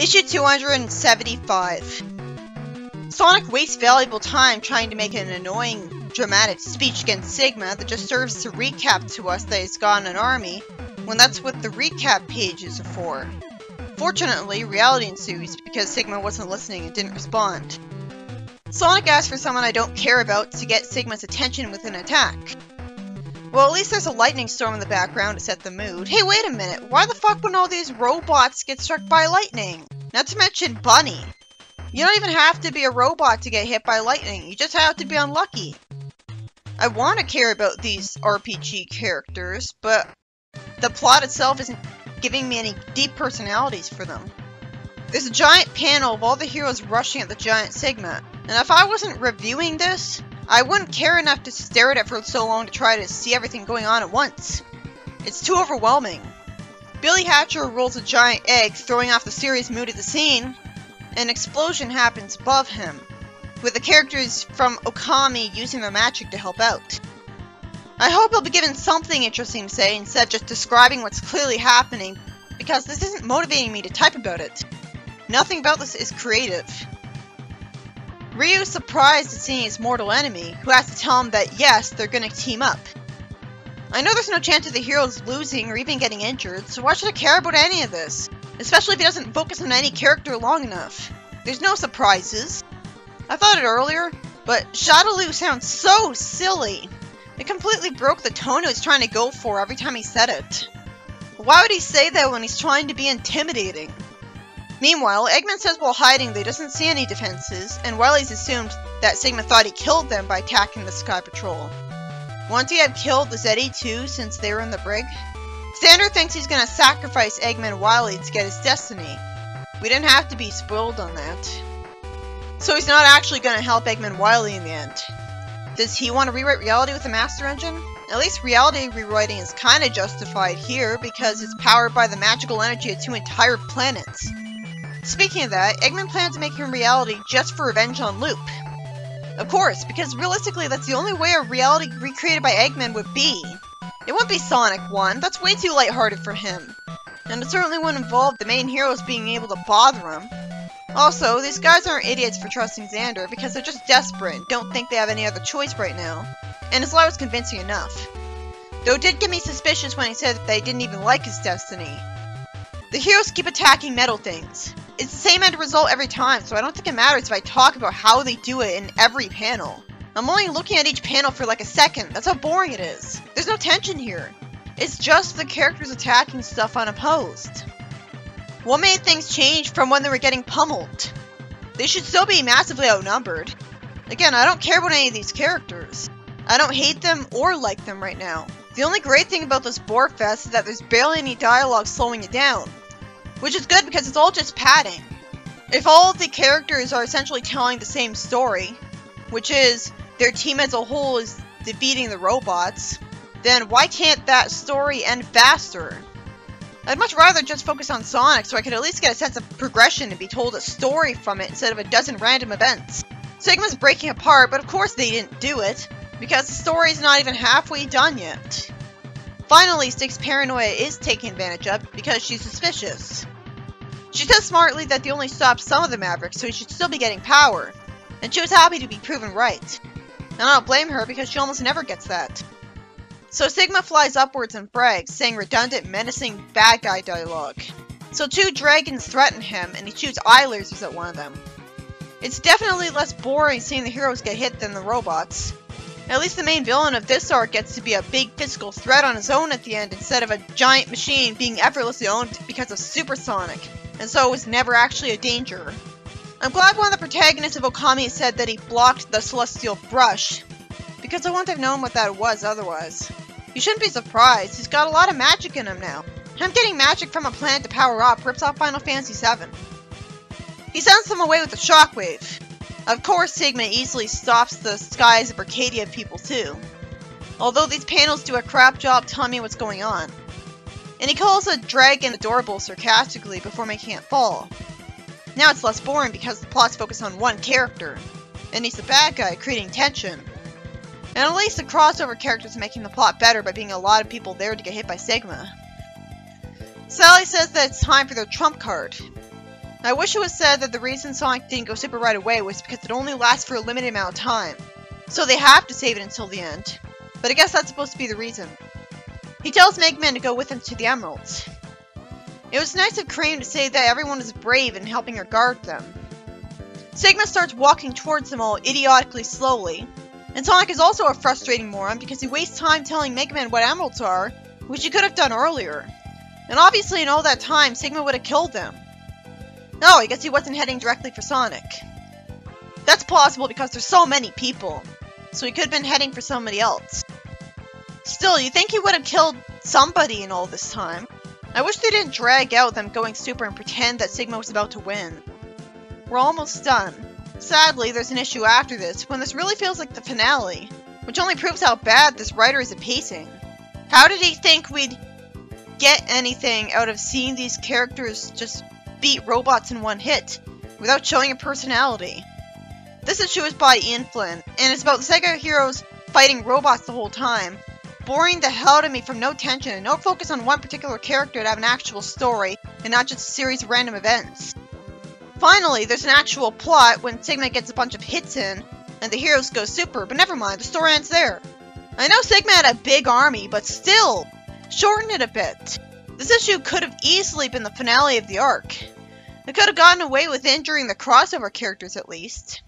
Issue 275. Sonic wastes valuable time trying to make an annoying, dramatic speech against Sigma that just serves to recap to us that he's got an army, when that's what the recap pages are for. Fortunately, reality ensues because Sigma wasn't listening and didn't respond. Sonic asks for someone I don't care about to get Sigma's attention with an attack. Well, at least there's a lightning storm in the background to set the mood. Hey, wait a minute. Why the fuck would all these robots get struck by lightning? Not to mention Bunnie. You don't even have to be a robot to get hit by lightning. You just have to be unlucky. I want to care about these RPG characters, but the plot itself isn't giving me any deep personalities for them. There's a giant panel of all the heroes rushing at the giant Sigma, and if I wasn't reviewing this, I wouldn't care enough to stare at it for so long to try to see everything going on at once. It's too overwhelming. Billy Hatcher rolls a giant egg, throwing off the serious mood of the scene. An explosion happens above him, with the characters from Okami using their magic to help out. I hope he'll be given something interesting to say instead of just describing what's clearly happening, because this isn't motivating me to type about it. Nothing about this is creative. Ryu's surprised at seeing his mortal enemy, who has to tell him that yes, they're gonna team up. I know there's no chance of the heroes losing or even getting injured, so why should I care about any of this? Especially if he doesn't focus on any character long enough. There's no surprises. I thought it earlier, but Shadaloo sounds so silly. It completely broke the tone he was trying to go for every time he said it. Why would he say that when he's trying to be intimidating? Meanwhile, Eggman says while hiding he doesn't see any defenses, and Wily's assumed that Sigma thought he killed them by attacking the Sky Patrol. Won't he have killed the Zeti too, since they were in the brig? Xander thinks he's gonna sacrifice Eggman Wily to get his destiny. We didn't have to be spoiled on that. So he's not actually gonna help Eggman Wily in the end. Does he want to rewrite reality with the Master Engine? At least reality rewriting is kinda justified here because it's powered by the magical energy of two entire planets. Speaking of that, Eggman plans to make him reality just for revenge on Loop. Of course, because realistically that's the only way a reality recreated by Eggman would be. It wouldn't be Sonic 1, that's way too lighthearted for him. And it certainly wouldn't involve the main heroes being able to bother him. Also, these guys aren't idiots for trusting Xander because they're just desperate and don't think they have any other choice right now. And his lie was convincing enough. Though it did get me suspicious when he said that they didn't even like his destiny. The heroes keep attacking metal things. It's the same end result every time, so I don't think it matters if I talk about how they do it in every panel. I'm only looking at each panel for like a second, that's how boring it is. There's no tension here. It's just the characters attacking stuff unopposed. What made things change from when they were getting pummeled? They should still be massively outnumbered. Again, I don't care about any of these characters. I don't hate them or like them right now. The only great thing about this Borefest is that there's barely any dialogue slowing it down. Which is good because it's all just padding. If all the characters are essentially telling the same story, which is their team as a whole is defeating the robots, then why can't that story end faster? I'd much rather just focus on Sonic so I could at least get a sense of progression and be told a story from it instead of a dozen random events. Sigma's breaking apart, but of course they didn't do it, because the story's not even halfway done yet. Finally, Stick's paranoia is taken advantage of because she's suspicious. She says smartly that they only stopped some of the Mavericks, so he should still be getting power, and she was happy to be proven right. And I don't blame her because she almost never gets that. So Sigma flies upwards and brags, saying redundant, menacing bad guy dialogue. So two dragons threaten him, and he shoots eye lasers at one of them. It's definitely less boring seeing the heroes get hit than the robots. At least the main villain of this arc gets to be a big physical threat on his own at the end instead of a giant machine being effortlessly owned because of Supersonic and so it was never actually a danger. I'm glad one of the protagonists of Okami said that he blocked the Celestial Brush, because I wouldn't have known what that was otherwise. You shouldn't be surprised, he's got a lot of magic in him now. Him getting magic from a planet to power up rips off Final Fantasy VII. He sends them away with a shockwave. Of course, Sigma easily stops the skies of Arcadia people too. Although these panels do a crap job telling me what's going on and he calls a dragon adorable sarcastically before making it fall. Now it's less boring because the plot's focused on one character, and he's the bad guy, creating tension. And at least the crossover characters making the plot better by being a lot of people there to get hit by Sigma. Sally says that it's time for their trump card. I wish it was said that the reason Sonic didn't go super right away was because it only lasts for a limited amount of time. So they have to save it until the end. But I guess that's supposed to be the reason. He tells Mega Man to go with him to the Emeralds. It was nice of Cream to say that everyone is brave in helping her guard them. Sigma starts walking towards them all idiotically slowly, and Sonic is also a frustrating moron because he wastes time telling Megaman what emeralds are, which he could have done earlier. And obviously in all that time, Sigma would have killed them. No, I guess he wasn't heading directly for Sonic. That's plausible because there's so many people, so he could have been heading for somebody else. Still, you think he would have killed somebody in all this time. I wish they didn't drag out them going super and pretend that Sigma was about to win. We're almost done. Sadly, there's an issue after this, when this really feels like the finale, which only proves how bad this writer is at pacing. How did he think we'd get anything out of seeing these characters just beat robots in one hit, without showing a personality? This issue is by Ian Flynn, and it's about Sega heroes fighting robots the whole time, boring the hell out of me from no tension and no focus on one particular character to have an actual story, and not just a series of random events. Finally, there's an actual plot when Sigma gets a bunch of hits in, and the heroes go super, but never mind, the story ends there. I know Sigma had a big army, but still, shorten it a bit. This issue could have easily been the finale of the arc. It could have gotten away with injuring the crossover characters at least.